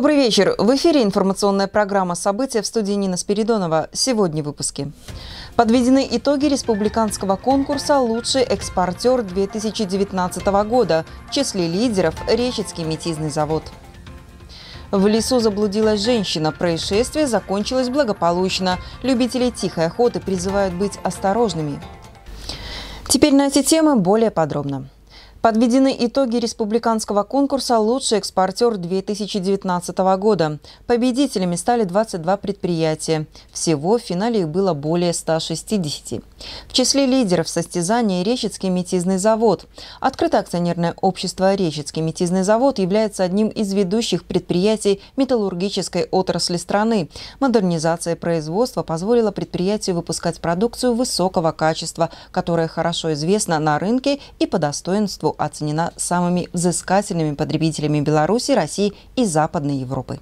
Добрый вечер. В эфире информационная программа «События» в студии Нина Спиридонова. Сегодня в выпуске. Подведены итоги республиканского конкурса «Лучший экспортер 2019 года». В числе лидеров – Речицкий метизный завод. В лесу заблудилась женщина. Происшествие закончилось благополучно. Любители тихой охоты призывают быть осторожными. Теперь на эти темы более подробно. Подведены итоги республиканского конкурса «Лучший экспортер 2019 года». Победителями стали 22 предприятия. Всего в финале их было более 160. В числе лидеров состязания Речицкий метизный завод. Открытое акционерное общество Речицкий метизный завод является одним из ведущих предприятий металлургической отрасли страны. Модернизация производства позволила предприятию выпускать продукцию высокого качества, которая хорошо известна на рынке и по достоинству оценена самыми взыскательными потребителями Беларуси, России и Западной Европы.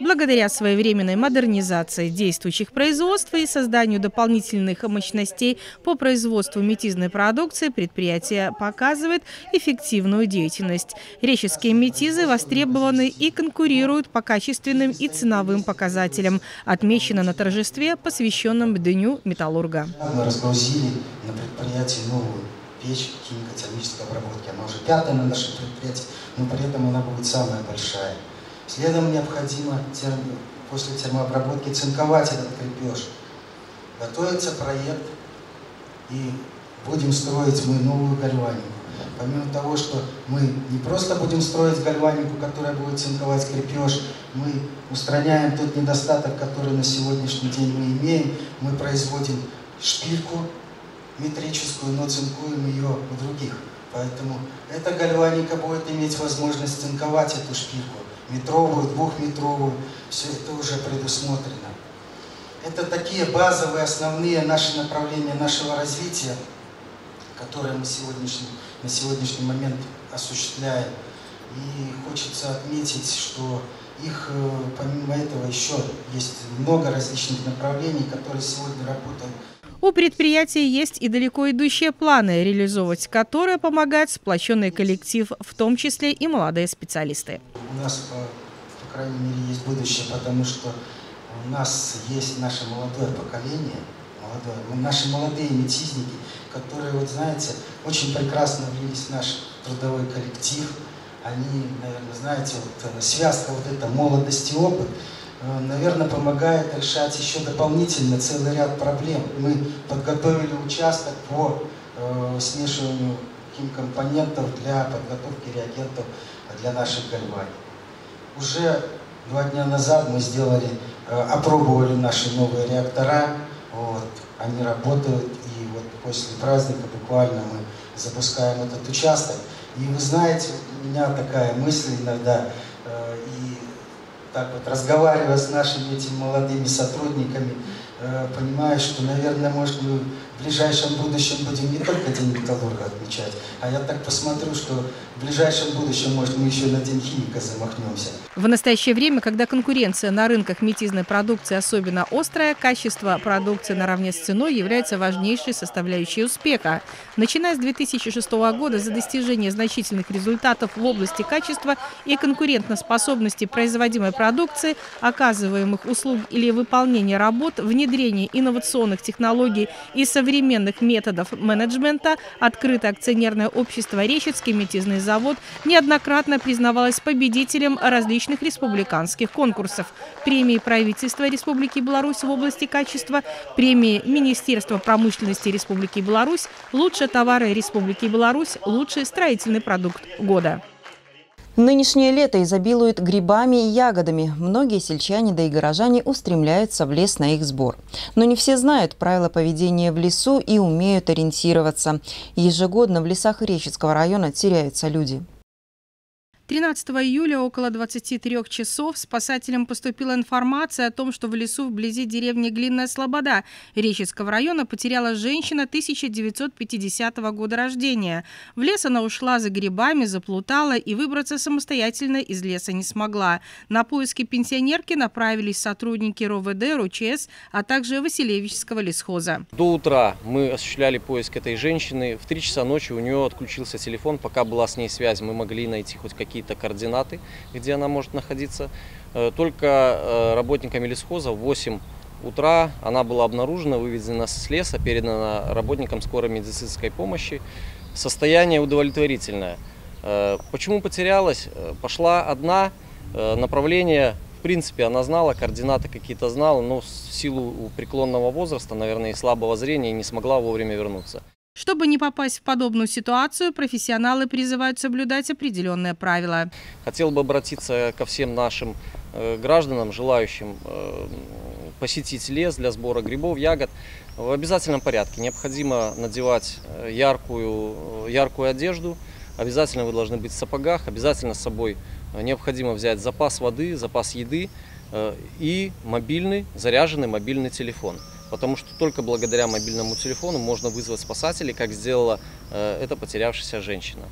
Благодаря своевременной модернизации действующих производств и созданию дополнительных мощностей по производству метизной продукции предприятие показывает эффективную деятельность. Реческие метизы востребованы и конкурируют по качественным и ценовым показателям, отмечено на торжестве, посвященном Дню металлурга. Мы разгрузили на предприятии новую печь химико-термической обработки. Она уже пятая на нашем предприятии, но при этом она будет самая большая. Следом необходимо терм... после термообработки цинковать этот крепеж. Готовится проект, и будем строить мы новую гальванику. Помимо того, что мы не просто будем строить гальванику, которая будет цинковать крепеж, мы устраняем тот недостаток, который на сегодняшний день мы имеем. Мы производим шпильку, метрическую, но цинкуем ее в других. Поэтому эта гальваника будет иметь возможность цинковать эту шпильку, метровую, двухметровую, все это уже предусмотрено. Это такие базовые, основные наши направления нашего развития, которые мы сегодняшний, на сегодняшний момент осуществляем. И хочется отметить, что их, э, помимо этого, еще есть много различных направлений, которые сегодня работают у предприятия есть и далеко идущие планы, реализовывать которые помогает сплоченный коллектив, в том числе и молодые специалисты. У нас, по, по крайней мере, есть будущее, потому что у нас есть наше молодое поколение, молодое, наши молодые метизники, которые, вот знаете, очень прекрасно влились в наш трудовой коллектив. Они, наверное, знаете, вот э, связка вот эта молодость и опыт – Э, наверное, помогает решать еще дополнительно целый ряд проблем. Мы подготовили участок по э, смешиванию химкомпонентов для подготовки реагентов для наших гальваний. Уже два дня назад мы сделали, э, опробовали наши новые реактора, вот, они работают, и вот после праздника буквально мы запускаем этот участок. И вы знаете, у меня такая мысль иногда, э, и так вот разговаривая с нашими этими молодыми сотрудниками, э, понимаю, что, наверное, может, мы в ближайшем будущем будем не только День металлурга отмечать, а я так посмотрю, что в ближайшем будущем, может, мы еще на День химика замахнемся. В настоящее время, когда конкуренция на рынках метизной продукции особенно острая, качество продукции наравне с ценой является важнейшей составляющей успеха. Начиная с 2006 года за достижение значительных результатов в области качества и конкурентоспособности производимой продукции, оказываемых услуг или выполнения работ, внедрение инновационных технологий и современных методов менеджмента, открытое акционерное общество «Речицкий метизный завод» неоднократно признавалось победителем различных республиканских конкурсов. Премии правительства Республики Беларусь в области качества, премии Министерства промышленности Республики Беларусь, лучшие товары Республики Беларусь, лучший строительный продукт года. Нынешнее лето изобилует грибами и ягодами. Многие сельчане, да и горожане устремляются в лес на их сбор. Но не все знают правила поведения в лесу и умеют ориентироваться. Ежегодно в лесах Речицкого района теряются люди. 13 июля около 23 часов спасателям поступила информация о том, что в лесу вблизи деревни Глинная Слобода Реческого района потеряла женщина 1950 года рождения. В лес она ушла за грибами, заплутала и выбраться самостоятельно из леса не смогла. На поиски пенсионерки направились сотрудники РОВД, РУЧС, а также Василевического лесхоза. До утра мы осуществляли поиск этой женщины. В 3 часа ночи у нее отключился телефон, пока была с ней связь, мы могли найти хоть какие какие-то координаты, где она может находиться. Только работниками лесхоза в 8 утра она была обнаружена, выведена с леса, передана работникам скорой медицинской помощи. Состояние удовлетворительное. Почему потерялась? Пошла одна, направление принципе, она знала, координаты какие-то знала, но в силу преклонного возраста, наверное, и слабого зрения не смогла вовремя вернуться. Чтобы не попасть в подобную ситуацию, профессионалы призывают соблюдать определенные правила. Хотел бы обратиться ко всем нашим э, гражданам, желающим э, посетить лес для сбора грибов, ягод. В обязательном порядке необходимо надевать э, яркую, яркую одежду, обязательно вы должны быть в сапогах, обязательно с собой необходимо взять запас воды, запас еды и мобильный, заряженный мобильный телефон. Потому что только благодаря мобильному телефону можно вызвать спасателей, как сделала э, эта потерявшаяся женщина.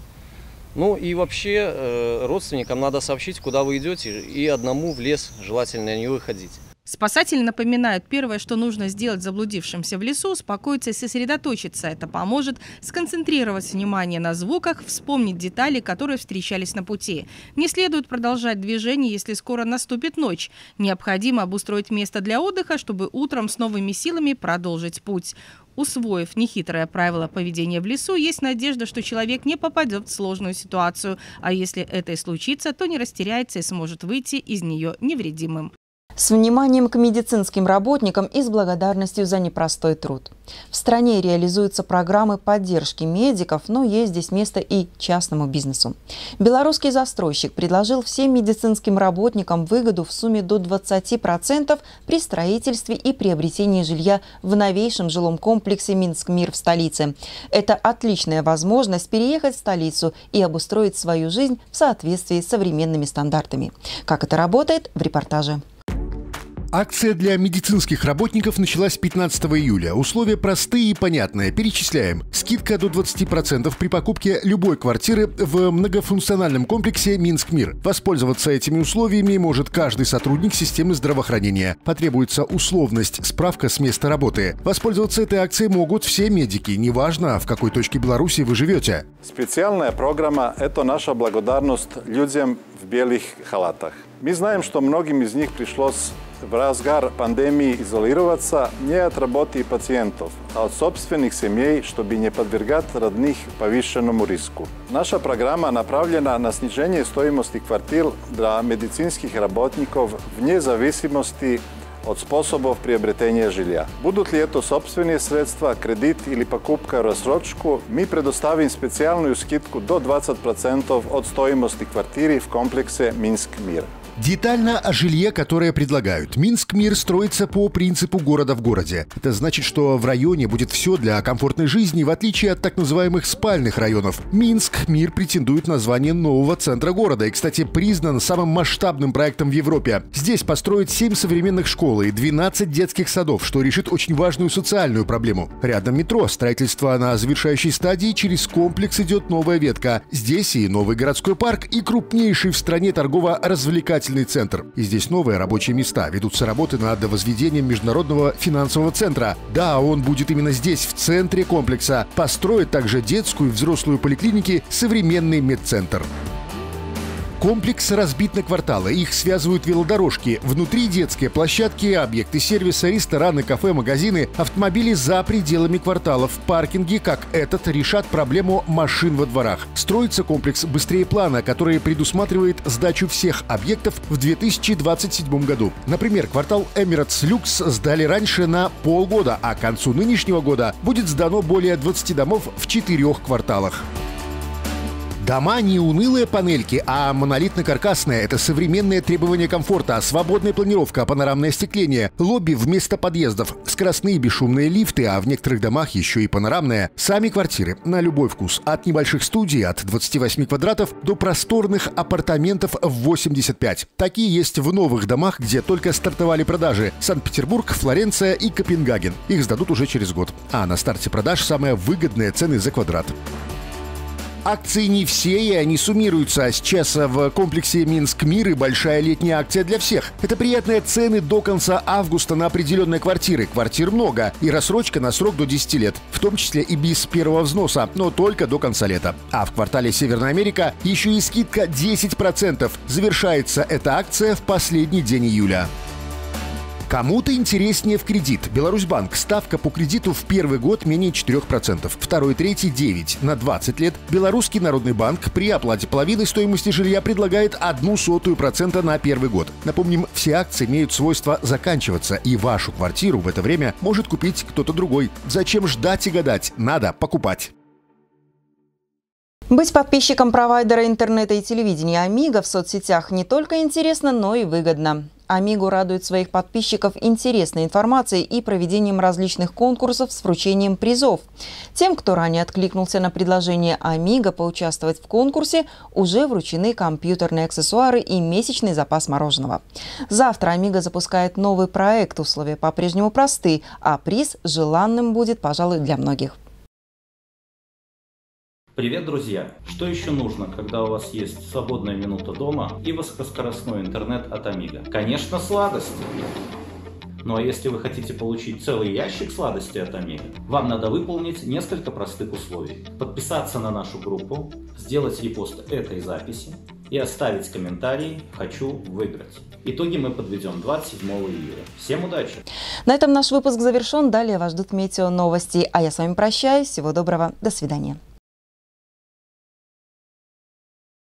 Ну и вообще э, родственникам надо сообщить, куда вы идете, и одному в лес желательно не выходить. Спасатели напоминают, первое, что нужно сделать заблудившимся в лесу, успокоиться и сосредоточиться. Это поможет сконцентрировать внимание на звуках, вспомнить детали, которые встречались на пути. Не следует продолжать движение, если скоро наступит ночь. Необходимо обустроить место для отдыха, чтобы утром с новыми силами продолжить путь. Усвоив нехитрое правило поведения в лесу, есть надежда, что человек не попадет в сложную ситуацию, а если это и случится, то не растеряется и сможет выйти из нее невредимым с вниманием к медицинским работникам и с благодарностью за непростой труд. В стране реализуются программы поддержки медиков, но есть здесь место и частному бизнесу. Белорусский застройщик предложил всем медицинским работникам выгоду в сумме до 20% при строительстве и приобретении жилья в новейшем жилом комплексе «Минск-Мир» в столице. Это отличная возможность переехать в столицу и обустроить свою жизнь в соответствии с современными стандартами. Как это работает в репортаже. Акция для медицинских работников началась 15 июля. Условия простые и понятные. Перечисляем. Скидка до 20% при покупке любой квартиры в многофункциональном комплексе «Минск-Мир». Воспользоваться этими условиями может каждый сотрудник системы здравоохранения. Потребуется условность, справка с места работы. Воспользоваться этой акцией могут все медики, неважно, в какой точке Беларуси вы живете. Специальная программа – это наша благодарность людям в белых халатах. Мы знаем, что многим из них пришлось в разгар пандемии изолироваться не от работы и пациентов, а от собственных семей, чтобы не подвергать родных повышенному риску. Наша программа направлена на снижение стоимости квартир для медицинских работников вне зависимости от способов приобретения жилья. Будут ли это собственные средства, кредит или покупка рассрочку, мы предоставим специальную скидку до 20% от стоимости квартиры в комплексе «Минск-Мир». Детально о жилье, которое предлагают. Минск мир строится по принципу города в городе. Это значит, что в районе будет все для комфортной жизни, в отличие от так называемых спальных районов. Минск мир претендует на звание нового центра города и, кстати, признан самым масштабным проектом в Европе. Здесь построят 7 современных школ и 12 детских садов, что решит очень важную социальную проблему. Рядом метро. Строительство на завершающей стадии. Через комплекс идет новая ветка. Здесь и новый городской парк, и крупнейший в стране торгово-развлекательный развлекательный центр. И здесь новые рабочие места. Ведутся работы над возведением международного финансового центра. Да, он будет именно здесь, в центре комплекса. Построят также детскую и взрослую поликлиники, современный медцентр. Комплекс разбит на кварталы. Их связывают велодорожки. Внутри детские площадки, объекты сервиса, рестораны, кафе, магазины, автомобили за пределами кварталов. Паркинги, как этот, решат проблему машин во дворах. Строится комплекс быстрее плана, который предусматривает сдачу всех объектов в 2027 году. Например, квартал Emirates Люкс сдали раньше на полгода, а к концу нынешнего года будет сдано более 20 домов в четырех кварталах. Дома не унылые панельки, а монолитно-каркасные. Это современные требования комфорта, свободная планировка, панорамное остекление, лобби вместо подъездов, скоростные бесшумные лифты, а в некоторых домах еще и панорамные. Сами квартиры на любой вкус. От небольших студий от 28 квадратов до просторных апартаментов в 85. Такие есть в новых домах, где только стартовали продажи. Санкт-Петербург, Флоренция и Копенгаген. Их сдадут уже через год. А на старте продаж самые выгодные цены за квадрат. Акции не все, и они суммируются. Сейчас в комплексе «Минск Мир» и большая летняя акция для всех. Это приятные цены до конца августа на определенные квартиры. Квартир много. И рассрочка на срок до 10 лет. В том числе и без первого взноса, но только до конца лета. А в квартале Северная Америка еще и скидка 10%. Завершается эта акция в последний день июля. Кому-то интереснее в кредит. Беларусьбанк. Ставка по кредиту в первый год менее 4%. Второй, третий – 9. На 20 лет Белорусский народный банк при оплате половины стоимости жилья предлагает одну сотую процента на первый год. Напомним, все акции имеют свойство заканчиваться, и вашу квартиру в это время может купить кто-то другой. Зачем ждать и гадать? Надо покупать. Быть подписчиком провайдера интернета и телевидения Амига в соцсетях не только интересно, но и выгодно. Амигу радует своих подписчиков интересной информацией и проведением различных конкурсов с вручением призов. Тем, кто ранее откликнулся на предложение Амига поучаствовать в конкурсе, уже вручены компьютерные аксессуары и месячный запас мороженого. Завтра Амига запускает новый проект. Условия по-прежнему просты, а приз желанным будет, пожалуй, для многих. Привет, друзья! Что еще нужно, когда у вас есть свободная минута дома и высокоскоростной интернет от Amiga? Конечно, сладости! Ну а если вы хотите получить целый ящик сладостей от Amiga, вам надо выполнить несколько простых условий. Подписаться на нашу группу, сделать репост этой записи и оставить комментарий «Хочу выиграть». Итоги мы подведем 27 июля. Всем удачи! На этом наш выпуск завершен. Далее вас ждут метео новости. А я с вами прощаюсь. Всего доброго. До свидания.